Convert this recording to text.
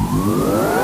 Whoa.